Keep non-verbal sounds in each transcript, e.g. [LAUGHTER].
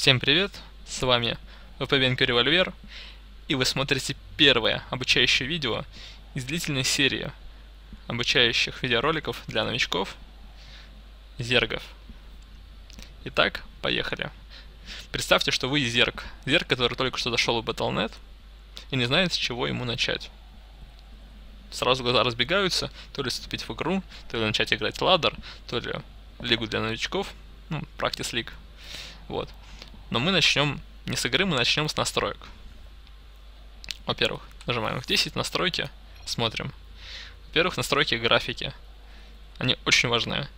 Всем привет, с вами VPBank Револьвер, и вы смотрите первое обучающее видео из длительной серии обучающих видеороликов для новичков зергов. Итак, поехали. Представьте, что вы зерг, зерг, который только что зашел в Battle.net и не знает, с чего ему начать. Сразу глаза разбегаются, то ли вступить в игру, то ли начать играть ладдер, то ли лигу для новичков, ну, Practice League. Вот. Но мы начнем не с игры, мы начнем с настроек. Во-первых, нажимаем F10, настройки, смотрим. Во-первых, настройки графики. Они очень важны.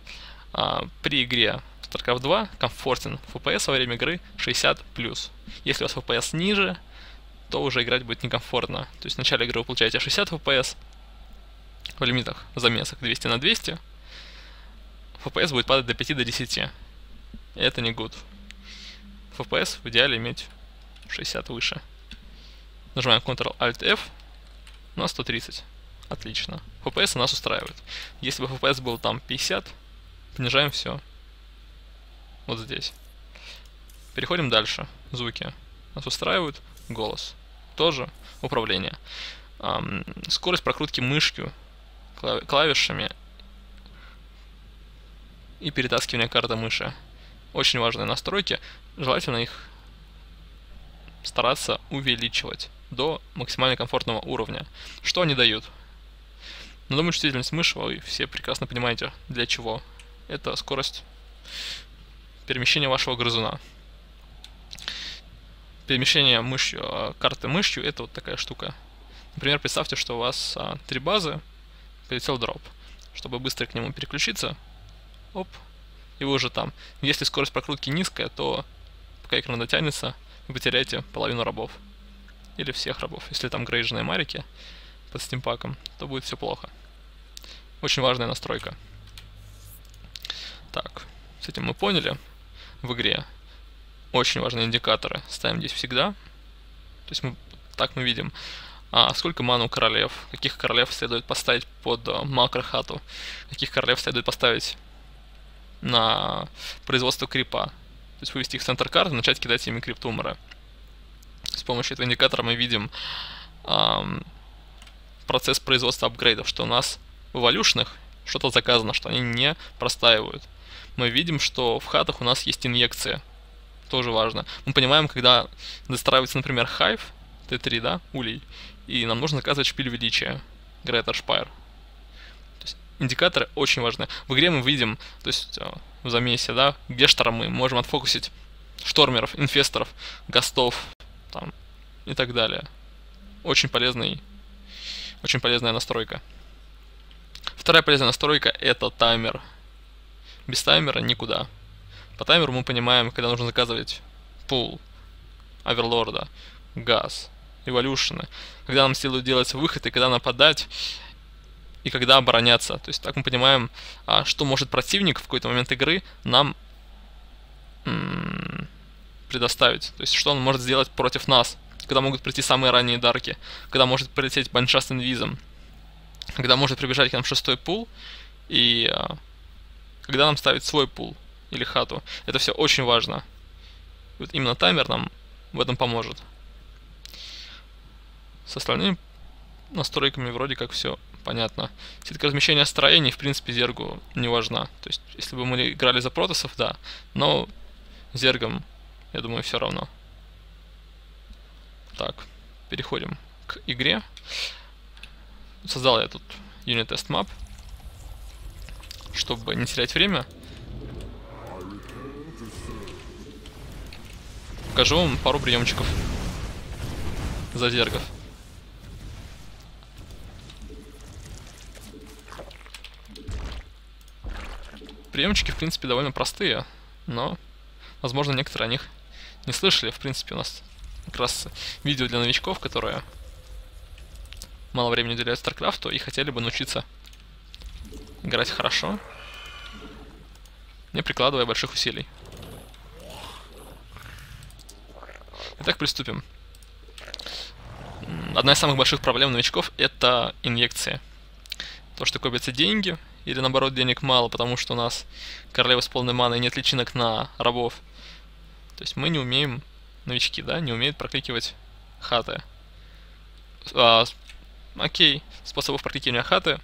А, при игре StarCraft 2 комфортен FPS во время игры 60+. Если у вас FPS ниже, то уже играть будет некомфортно. То есть в начале игры вы получаете 60 FPS, в лимитах замесок 200 на 200, FPS будет падать до 5 до 10. И это не good. FPS в идеале иметь 60 выше. Нажимаем Ctrl-Alt-F на 130. Отлично. FPS нас устраивает. Если бы FPS был там 50, понижаем все. Вот здесь. Переходим дальше. Звуки. Нас устраивают. Голос. Тоже управление. Эм, скорость прокрутки мышью, клавишами и перетаскивание карты мыши. Очень важные настройки. Желательно их стараться увеличивать до максимально комфортного уровня. Что они дают? Ну, думаю, чувствительность мыши вы все прекрасно понимаете, для чего. Это скорость перемещения вашего грызуна. Перемещение мышью, а, карты мышью, это вот такая штука. Например, представьте, что у вас а, три базы, полетел дроп. Чтобы быстро к нему переключиться, оп, и вы уже там. Если скорость прокрутки низкая, то пока экран дотянется, вы потеряете половину рабов. Или всех рабов. Если там грейжные марики под стимпаком, то будет все плохо. Очень важная настройка. Так, с этим мы поняли. В игре очень важные индикаторы ставим здесь всегда. То есть мы, так мы видим, а сколько ману королев, каких королев следует поставить под а, макрохату, каких королев следует поставить на производство крипа. То есть вывести их в центр карты, начать кидать ими криптумеры. С помощью этого индикатора мы видим эм, процесс производства апгрейдов, что у нас в эволюшных что-то заказано, что они не простаивают. Мы видим, что в хатах у нас есть инъекция. Тоже важно. Мы понимаем, когда достраивается, например, Hive, Т3, да, улей, и нам нужно заказывать шпиль величия, Greater Spire индикаторы очень важны. В игре мы видим, то есть э, в замесе, да, где штормы, можем отфокусить штормеров, инфесторов, гостов, там, и так далее. Очень полезный, очень полезная настройка. Вторая полезная настройка это таймер. Без таймера никуда. По таймеру мы понимаем, когда нужно заказывать пул, оверлорда, газ, эволюшены, когда нам следует делать выход и когда нападать, и когда обороняться. То есть так мы понимаем, а, что может противник в какой-то момент игры нам предоставить. То есть что он может сделать против нас, когда могут прийти самые ранние дарки, когда может прилететь банша с инвизом, когда может прибежать к нам шестой пул, и а, когда нам ставить свой пул или хату. Это все очень важно. Вот именно таймер нам в этом поможет. С остальными настройками вроде как все понятно. Сетка размещения строений, в принципе, Зергу не важна. То есть, если бы мы играли за протосов, да. Но Зергом, я думаю, все равно. Так, переходим к игре. Создал я тут Unit Test Map, чтобы не терять время. Покажу вам пару приемчиков за зергов. Приемчики, в принципе, довольно простые, но, возможно, некоторые о них не слышали. В принципе, у нас как раз видео для новичков, которые мало времени уделяют StarCraft и хотели бы научиться играть хорошо, не прикладывая больших усилий. Итак, приступим. Одна из самых больших проблем новичков — это инъекция. То, что копятся деньги, или наоборот денег мало, потому что у нас королева с полной маной нет личинок на рабов. То есть мы не умеем, новички, да, не умеют прокликивать хаты. А, окей, способов прокликивания хаты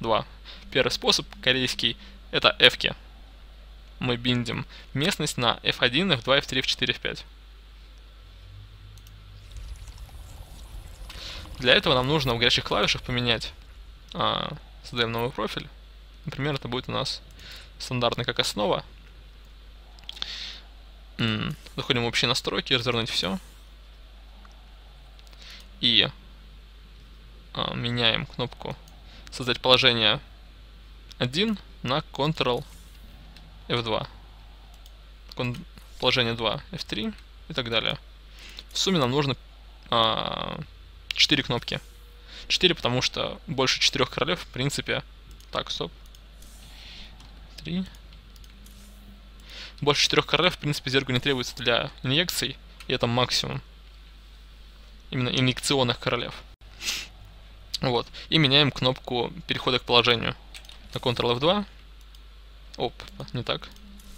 два. Первый способ, корейский, это f -ки. Мы биндим местность на f1, f2, f3, f4, f5. Для этого нам нужно в горячих клавишах поменять. А, создаем новый профиль. Например, это будет у нас стандартный как основа. Заходим в общие настройки, развернуть все. И а, меняем кнопку создать положение 1 на Ctrl F2. Кон положение 2 F3 и так далее. В сумме нам нужно а, 4 кнопки. 4, потому что больше 4 королев, в принципе... Так, стоп. 3. Больше 4 королев, в принципе, зергу не требуется для инъекций, и это максимум. Именно инъекционных королев. Вот. И меняем кнопку перехода к положению. На Ctrl F2. Оп, не так.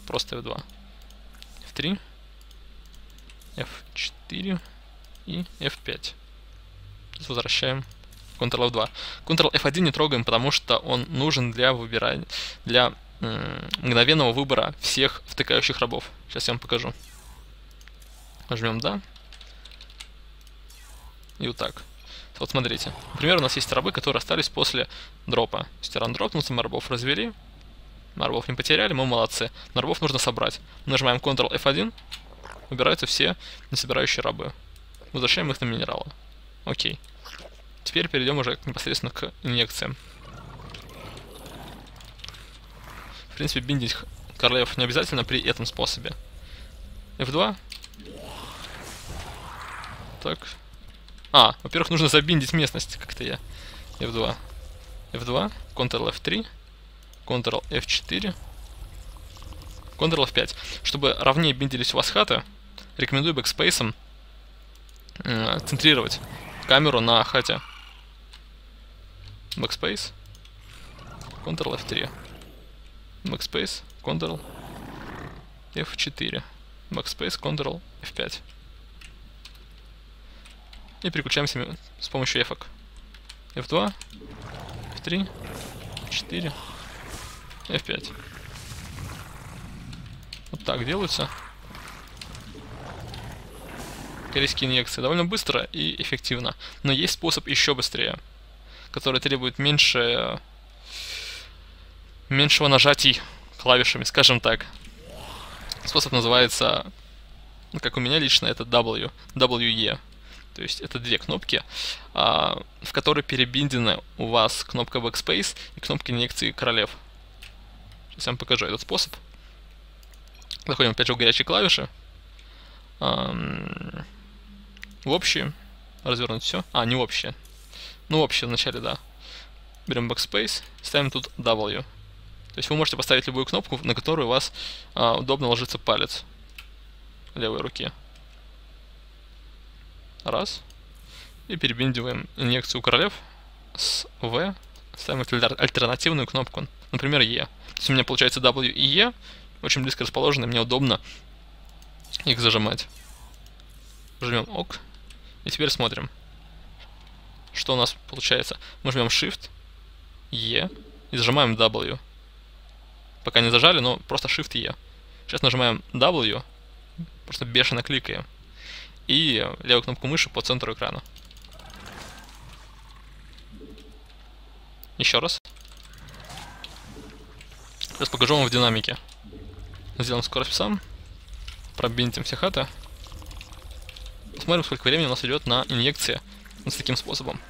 Просто F2. F3. F4 и F5 возвращаем Ctrl F2. Ctrl F1 не трогаем, потому что он нужен для выбирания, для мгновенного выбора всех втыкающих рабов. Сейчас я вам покажу. Нажмем «Да». И вот так. Вот смотрите. Например, у нас есть рабы, которые остались после дропа. Стиран дропнулся, мы рабов развели. Рабов не потеряли, мы молодцы. Но рабов нужно собрать. Нажимаем Ctrl F1, выбираются все несобирающие рабы. Возвращаем их на минералы. Окей. Теперь перейдем уже непосредственно к инъекциям. В принципе, биндить королев не обязательно при этом способе. F2. Так. А, во-первых, нужно забиндить местность, как-то я. F2. F2, Ctrl F3, Ctrl F4, Ctrl F5. Чтобы ровнее биндились у вас хаты, рекомендую бэкспейсом э, центрировать камеру на хате. Backspace. Ctrl F3. Backspace. Ctrl F4. Backspace. Ctrl F5. И переключаемся с помощью F. F2, F3, F4, F5. Вот так делаются корейские инъекции довольно быстро и эффективно. Но есть способ еще быстрее, который требует меньше, меньшего нажатий клавишами, скажем так. Способ называется, ну, как у меня лично, это W, WE. То есть это две кнопки, а, в которые перебиндены у вас кнопка Backspace и кнопка инъекции королев. Сейчас я вам покажу этот способ. Заходим опять же в горячие клавиши в общее, развернуть все. А, не в общее. Ну, общее вначале, да. Берем backspace, ставим тут W. То есть вы можете поставить любую кнопку, на которую у вас а, удобно ложится палец левой руки. Раз. И перебиндиваем инъекцию королев с V. Ставим альтернативную кнопку, например, E. То есть у меня получается W и E, очень близко расположены, мне удобно их зажимать. Жмем ОК. И теперь смотрим, что у нас получается. Мы жмем Shift, E и зажимаем W. Пока не зажали, но просто Shift E. Сейчас нажимаем W, просто бешено кликаем. И левую кнопку мыши по центру экрана. Еще раз. Сейчас покажу вам в динамике. Сделаем скорость сам. Пробинтим все хаты. Посмотрим, сколько времени у нас идет на инъекции вот с таким способом.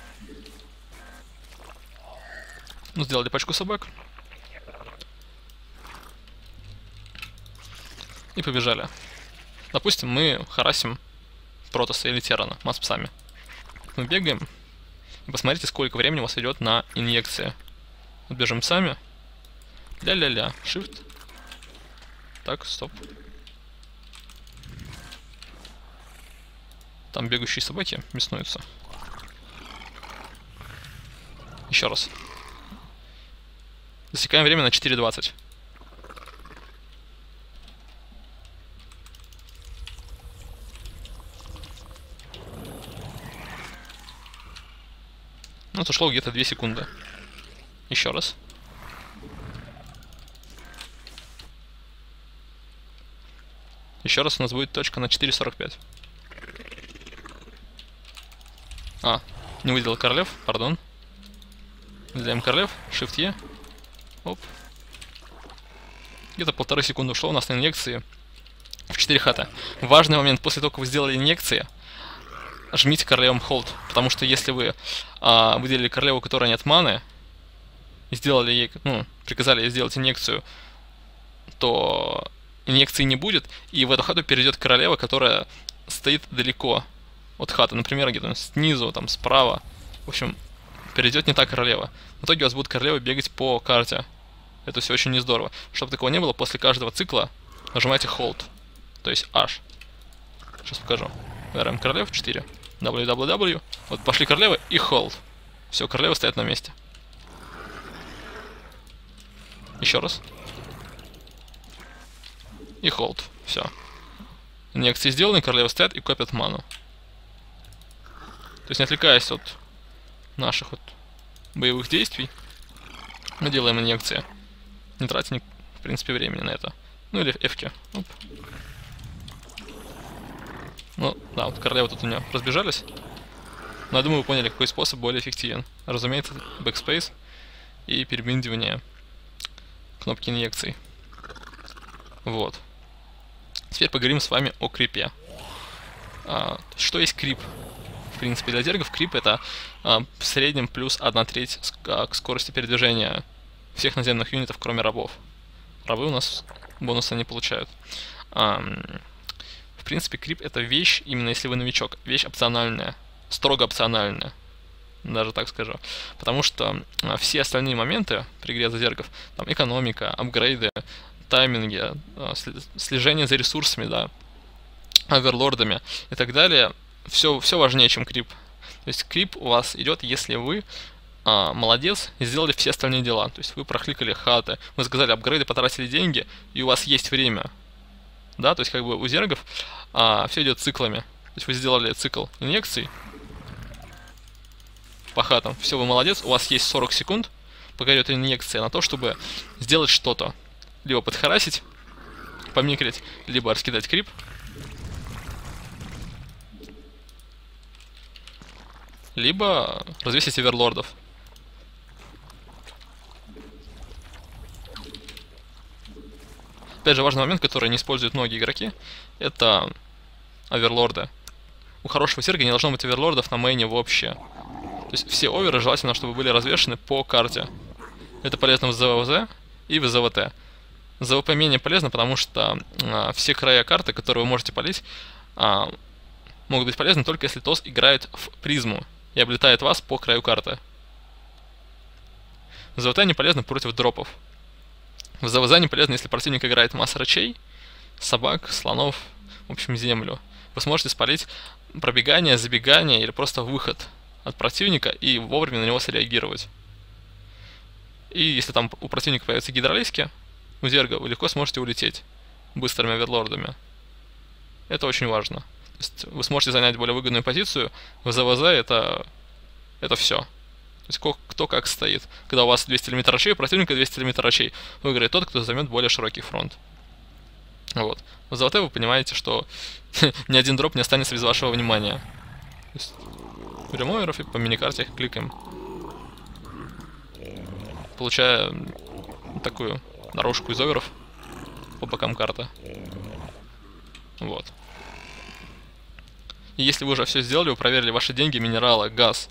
Ну, сделали пачку собак. И побежали. Допустим, мы харасим Протоса или Террана, масс-псами. Мы бегаем. Посмотрите, сколько времени у вас идет на инъекции. Вот бежим сами. Ля-ля-ля. Shift. Так, стоп. Там бегущие собаки беснуются. Еще раз. Засекаем время на 4.20. Ну нас шло где-то 2 секунды. Еще раз. Еще раз у нас будет точка на 4.45. А, не выделил королев, пардон. Выделяем королев, Shift E. Оп. Где-то полторы секунды ушло у нас на инъекции в 4 хата. Важный момент, после того, как вы сделали инъекции, жмите королевом hold, потому что если вы а, выделили королеву, которая нет маны, и сделали ей, ну, приказали ей сделать инъекцию, то инъекции не будет, и в эту хату перейдет королева, которая стоит далеко от хаты, например, где-то снизу, там, справа. В общем, перейдет не та королева. В итоге у вас будут королевы бегать по карте. Это все очень не здорово. Чтобы такого не было, после каждого цикла нажимайте Hold, то есть H. Сейчас покажу. RM королев 4. www. Вот пошли королевы и Hold. Все, королевы стоят на месте. Еще раз. И Hold. Все. Инъекции сделаны, королевы стоят и копят ману. То есть не отвлекаясь от наших вот боевых действий, мы делаем инъекции. Не тратя, в принципе, времени на это. Ну или F-ки. Ну, да, вот королевы тут у меня разбежались. Но я думаю, вы поняли, какой способ более эффективен. Разумеется, backspace и перебиндивание кнопки инъекций. Вот. Теперь поговорим с вами о крипе. А, что есть крип? Принципе, для зергов крип это а, в среднем плюс 1 треть а, к скорости передвижения всех наземных юнитов, кроме рабов. Рабы у нас бонуса не получают. А, в принципе, крип это вещь, именно если вы новичок, вещь опциональная, строго опциональная, даже так скажу. Потому что а, все остальные моменты при игре за зергов, там экономика, апгрейды, тайминги, а, слежение за ресурсами, да, оверлордами и так далее, все, все важнее, чем крип. То есть крип у вас идет, если вы а, молодец и сделали все остальные дела. То есть вы прокликали хаты, вы сказали апгрейды, потратили деньги, и у вас есть время. Да, то есть как бы у зергов а, все идет циклами. То есть вы сделали цикл инъекций по хатам. Все, вы молодец, у вас есть 40 секунд, пока идет инъекция на то, чтобы сделать что-то. Либо подхарасить, помикрить, либо раскидать крип, либо развесить оверлордов. Опять же, важный момент, который не используют многие игроки, это оверлорды. У хорошего серга не должно быть оверлордов на мейне вообще. То есть все оверы желательно, чтобы были развешены по карте. Это полезно в ЗВЗ и в ЗВТ. ЗВП менее полезно, потому что а, все края карты, которые вы можете полить, а, могут быть полезны только если ТОС играет в призму и облетает вас по краю карты. ЗВТ не полезно против дропов. В ЗВЗ не полезно, если противник играет масса рачей, собак, слонов, в общем, землю. Вы сможете спалить пробегание, забегание или просто выход от противника и вовремя на него среагировать. И если там у противника появятся гидролиски, у Зерга вы легко сможете улететь быстрыми оверлордами. Это очень важно. То есть вы сможете занять более выгодную позицию, в ЗВЗ это, это все. То есть кто как стоит. Когда у вас 200 лимит рачей, у противника 200 лимит рачей, выиграет тот, кто займет более широкий фронт. Вот. В ЗВТ вы понимаете, что [LAUGHS] ни один дроп не останется без вашего внимания. То берем оверов и по миникарте кликаем. Получая такую дорожку из оверов по бокам карты. Вот. И если вы уже все сделали, вы проверили ваши деньги, минералы, газ,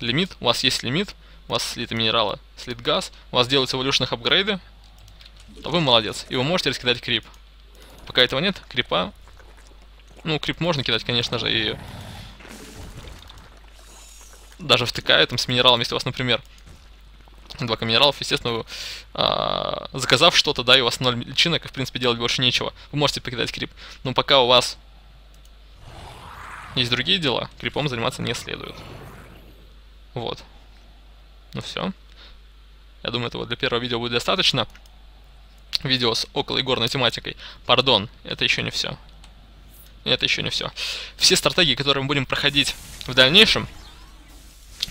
лимит, у вас есть лимит, у вас слиты минералы, слит газ, у вас делаются эволюшных апгрейды, то вы молодец. И вы можете раскидать крип. Пока этого нет, крипа... Ну, крип можно кидать, конечно же, и... Даже втыкая там с минералом, если у вас, например, два минералов, естественно, вы, а, заказав что-то, да, и у вас 0 личинок, и, в принципе, делать больше нечего, вы можете покидать крип. Но пока у вас есть другие дела, крипом заниматься не следует. Вот. Ну все. Я думаю, этого для первого видео будет достаточно. Видео с около игорной тематикой. Пардон, это еще не все. Это еще не все. Все стратегии, которые мы будем проходить в дальнейшем,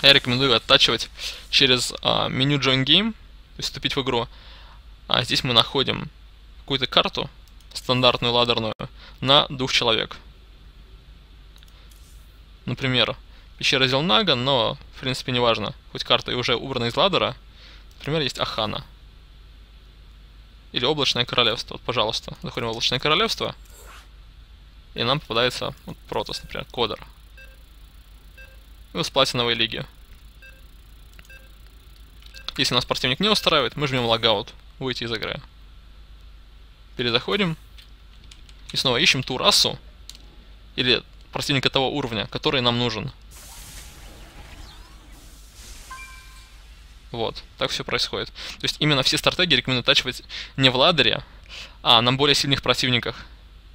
я рекомендую оттачивать через а, меню Join Game, то есть вступить в игру. А здесь мы находим какую-то карту, стандартную ладерную, на двух человек. Например, пещера Зелнага, но, в принципе, неважно. Хоть карта и уже убрана из ладера. Например, есть Ахана. Или Облачное Королевство. Вот, пожалуйста, заходим в Облачное Королевство. И нам попадается вот, Протос, например, Кодер. И с платиновой лиги. Если нас противник не устраивает, мы жмем логаут, выйти из игры. Перезаходим. И снова ищем ту расу. Или противника того уровня, который нам нужен. Вот, так все происходит. То есть именно все стратегии рекомендую оттачивать не в ладере, а на более сильных противниках.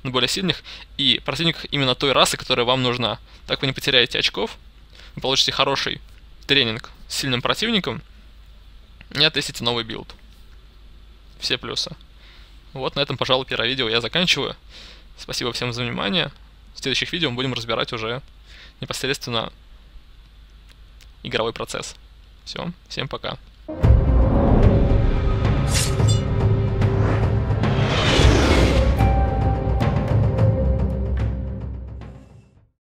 На более сильных и противниках именно той расы, которая вам нужна. Так вы не потеряете очков, вы получите хороший тренинг с сильным противником и оттестите новый билд. Все плюсы. Вот на этом, пожалуй, первое видео я заканчиваю. Спасибо всем за внимание. В следующих видео мы будем разбирать уже непосредственно игровой процесс. Все, всем пока.